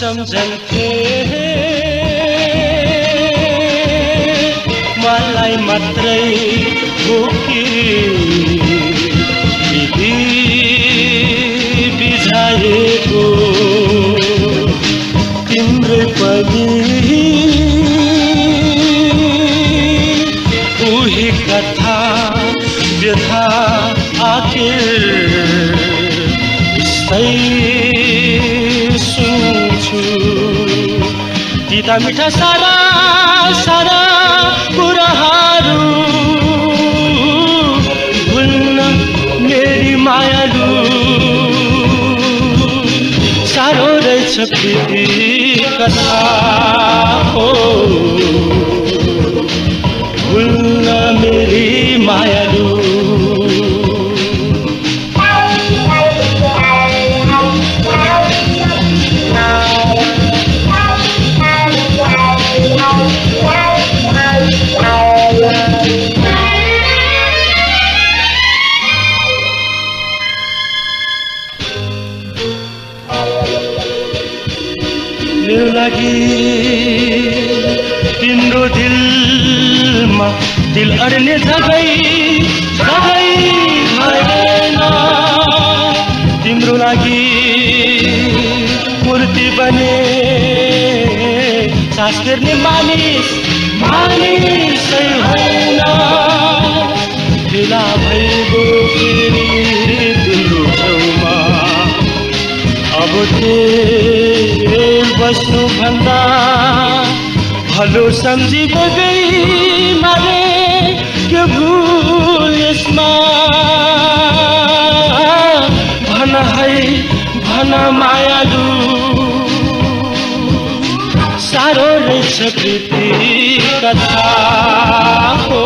सम्झन्थे। मलाई मात्रै भोकी। बिझाएको तिम्रै पनि उही कथा व्यथा आखिर। तिता मिठा सारा सारा कुराहरू भुल्न मेरी मायालु। साह्रो रहेछ कथा। हो लागि। तिम्रो दिलमा दिल अड्ने जगै जगै भएन। तिम्रो लागि मूर्ति बने। सास फेर्ने मानिस मानिसै होइन। ढिला भइगयो फेरि तिम्रो छेउमा। अब तेरे बस्नु भन्दा भलो सम्झी बगै मारे के भुल भन है भन मायालु। साह्रो रहेछ प्रीति कथा हो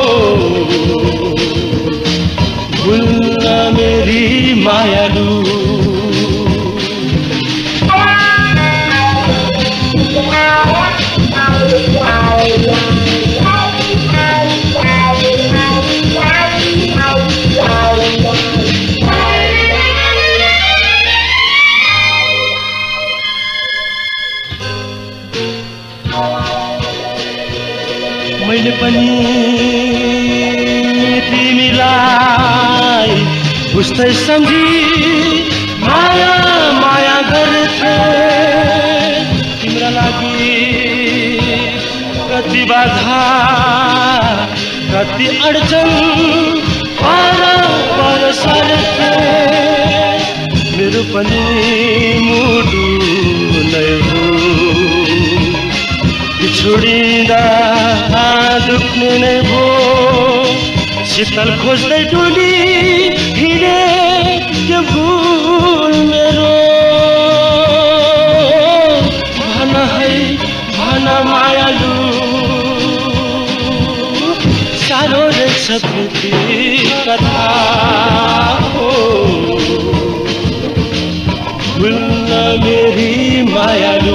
मैले पनि तिमीलाई उस्तै सम्झी माया माया गर्थे। तिम्रा लागि कति बाधा कति अडचन पर मेरो पनि मुटु नै हो। छोडिँदा दुख्ने नै भो शीतल खोज्दै डुली हिँडे के भुल मेरो भन है भन मायालु साह्रो रहेछ प्रीति कथा हो भुल्न मेरी मायालु